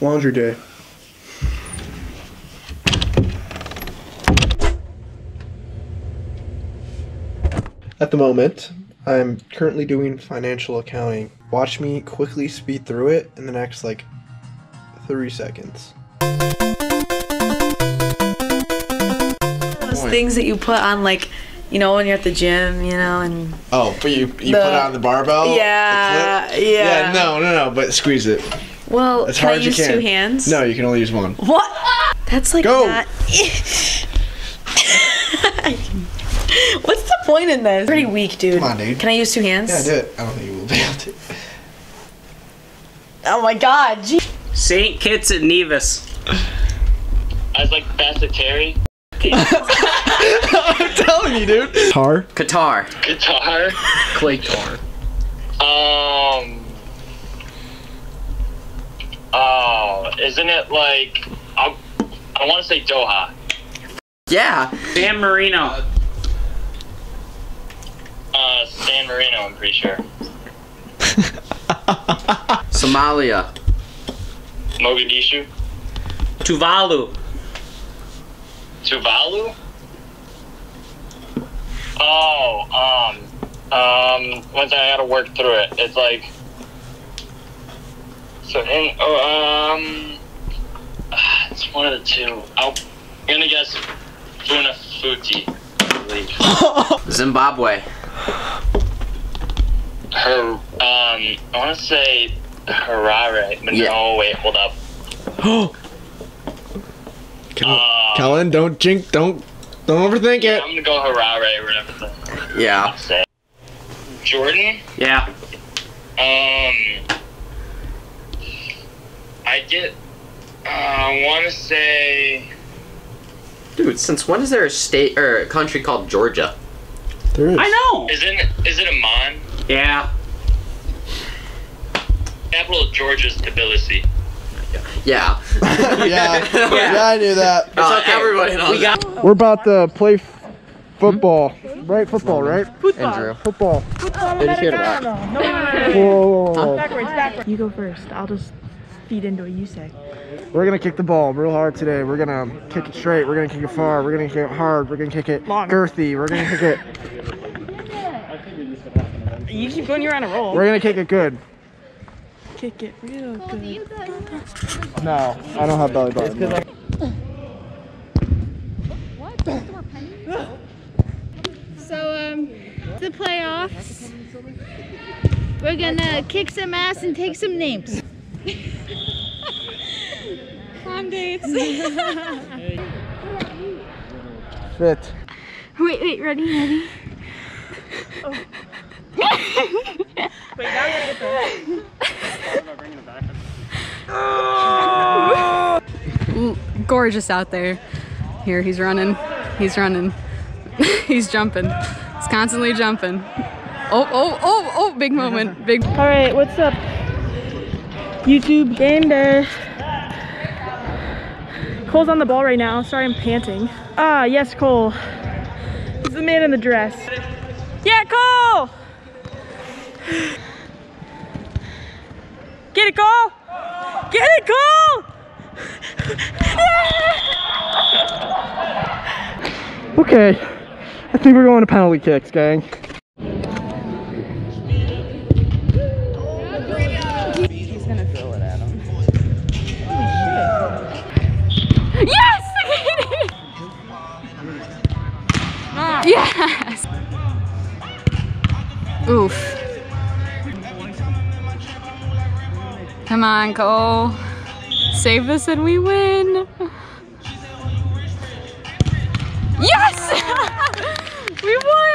Laundry day. At the moment, I'm currently doing financial accounting. Watch me quickly speed through it in the next like three seconds. Those things that you put on like, you know, when you're at the gym, you know, and Oh, but you you The- put on the barbell? Yeah, clip? yeah. Yeah, no, no, no, but squeeze it. Well, As can hard I as you use can. two hands? No, you can only use one. What? That's like Go. not. What's the point in this? Pretty weak, dude. Come on, dude. Can I use two hands? Yeah, do it. I don't think you will be able to. Oh my god. Gee. St. Kitts and Nevis. I was like Basseterre. I'm telling you, dude. Tar. Qatar. Guitar. Claytor. Um. Oh, isn't it like I? I want to say Doha. Yeah. San Marino. Uh, San Marino. I'm pretty sure. Somalia. Mogadishu. Tuvalu. Tuvalu. Oh, um, um. Once I gotta work through it, it's like. So in oh, um. It's one of the two. I'll, I'm gonna guess Funafuti. I believe. Zimbabwe. Her, um, I want to say Harare, but Yeah. no, wait, hold up. Kel- Kellen, don't jink, don't, don't overthink Yeah, it. I'm gonna go Harare or whatever Yeah. say. Jordan, Yeah. um, I get, uh, I want to say, Dude, since when is there a state or a country called Georgia? There is. I know. is it, is it Amman? Yeah. Capital of Georgia is Tbilisi. Yeah. yeah, yeah, I knew that. Uh, okay. Everybody knows. We got. We're about to play f- football. Right? Football, right? Andrew. Football. Did you hear that? Whoa, whoa, whoa. Backwards, backwards. You go first. I'll just feed into what you say. We're gonna kick the ball real hard today. We're gonna kick it straight. We're gonna kick it far. We're gonna kick it hard. We're gonna kick it Long. girthy. We're gonna kick it. You keep going, you're on a roll. We're gonna kick it good. Kick it real good. No, I don't have belly button. no. So, um, the playoffs. We're gonna kick some ass and take some names. Prom dates. Fit. wait, wait, ready, ready? Oh. wait, now we gotta get the gorgeous out there. Here, he's running. He's running. he's jumping. He's constantly jumping. Oh, oh, oh, oh, big moment. Big. All right, what's up? YouTube game day. Cole's on the ball right now. Sorry, I'm panting. Ah, yes, Cole. He's the man in the dress. Yeah, Cole! Get it, Cole! Get it, Cole! Okay. I think we're going to penalty kicks, gang. Oof. Come on, Cole. Save us and we win. Yes! we won!